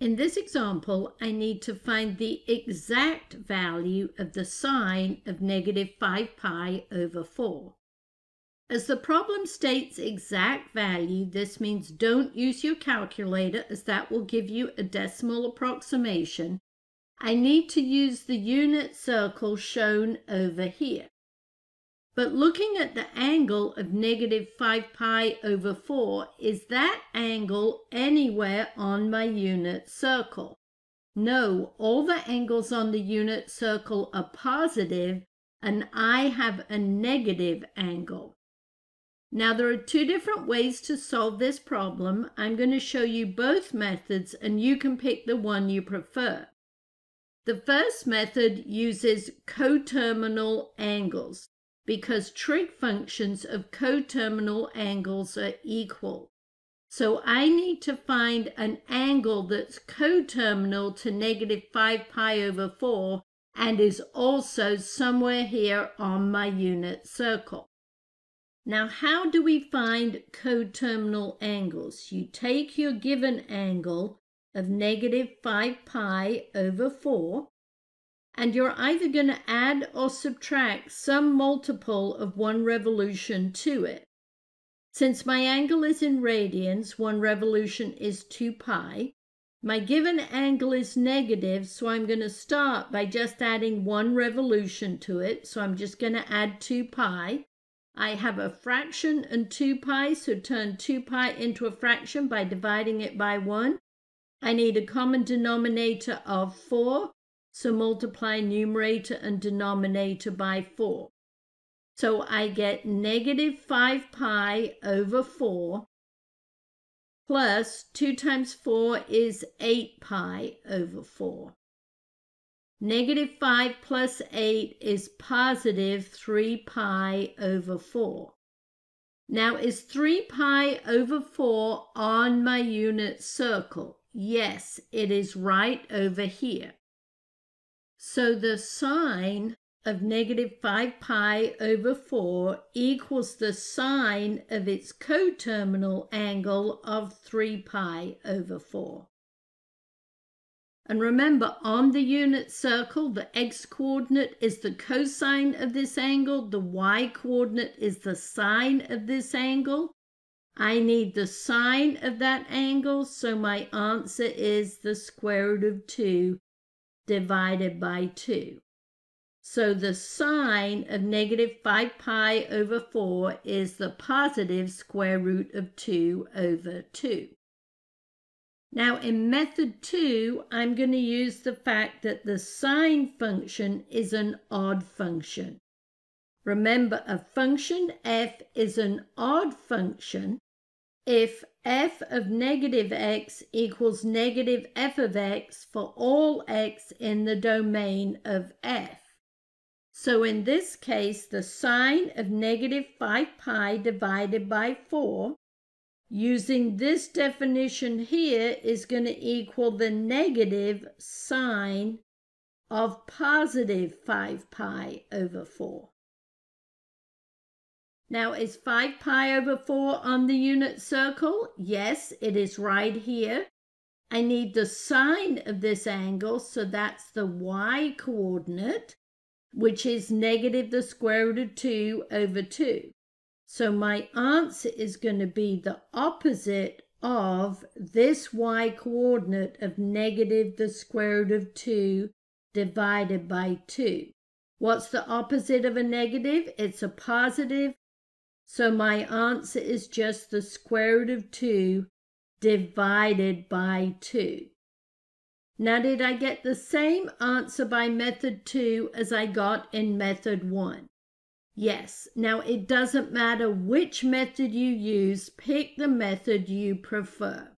In this example, I need to find the exact value of the sine of negative 5 pi over 4. As the problem states exact value, this means don't use your calculator as that will give you a decimal approximation. I need to use the unit circle shown over here. But looking at the angle of negative 5 pi over 4, is that angle anywhere on my unit circle? No, all the angles on the unit circle are positive and I have a negative angle. Now there are two different ways to solve this problem. I'm going to show you both methods and you can pick the one you prefer. The first method uses coterminal angles because trig functions of coterminal angles are equal. So I need to find an angle that's coterminal to negative 5 pi over 4 and is also somewhere here on my unit circle. Now, how do we find coterminal angles? You take your given angle of negative 5 pi over 4 and you're either going to add or subtract some multiple of one revolution to it. Since my angle is in radians, one revolution is 2 pi. My given angle is negative, so I'm going to start by just adding one revolution to it. So I'm just going to add 2 pi. I have a fraction and 2 pi, so turn 2 pi into a fraction by dividing it by 1. I need a common denominator of 4, so multiply numerator and denominator by 4. So I get negative 5 pi over 4 plus 2 times 4 is 8 pi over 4. Negative 5 plus 8 is positive 3 pi over 4. Now, is 3 pi over 4 on my unit circle? Yes, it is right over here. So the sine of negative 5 pi over 4 equals the sine of its coterminal angle of 3 pi over 4. And remember, on the unit circle, the x-coordinate is the cosine of this angle, the y-coordinate is the sine of this angle. I need the sine of that angle, so my answer is the square root of 2 divided by 2. So the sine of negative 5 pi over 4 is the positive square root of 2 over 2. Now in method 2, I'm going to use the fact that the sine function is an odd function. Remember, a function f is an odd function if f of negative x equals negative f of x for all x in the domain of f. So in this case, the sine of negative 5 pi divided by 4, using this definition here, is going to equal the negative sine of positive 5 pi over 4. Now, is 5 pi over 4 on the unit circle? Yes, it is right here. I need the sine of this angle, so that's the y coordinate, which is negative the square root of 2 over 2. So my answer is going to be the opposite of this y coordinate of negative the square root of 2 divided by 2. What's the opposite of a negative? It's a positive. So my answer is just the square root of 2 divided by 2. Now, did I get the same answer by method 2 as I got in method 1? Yes. Now, it doesn't matter which method you use, pick the method you prefer.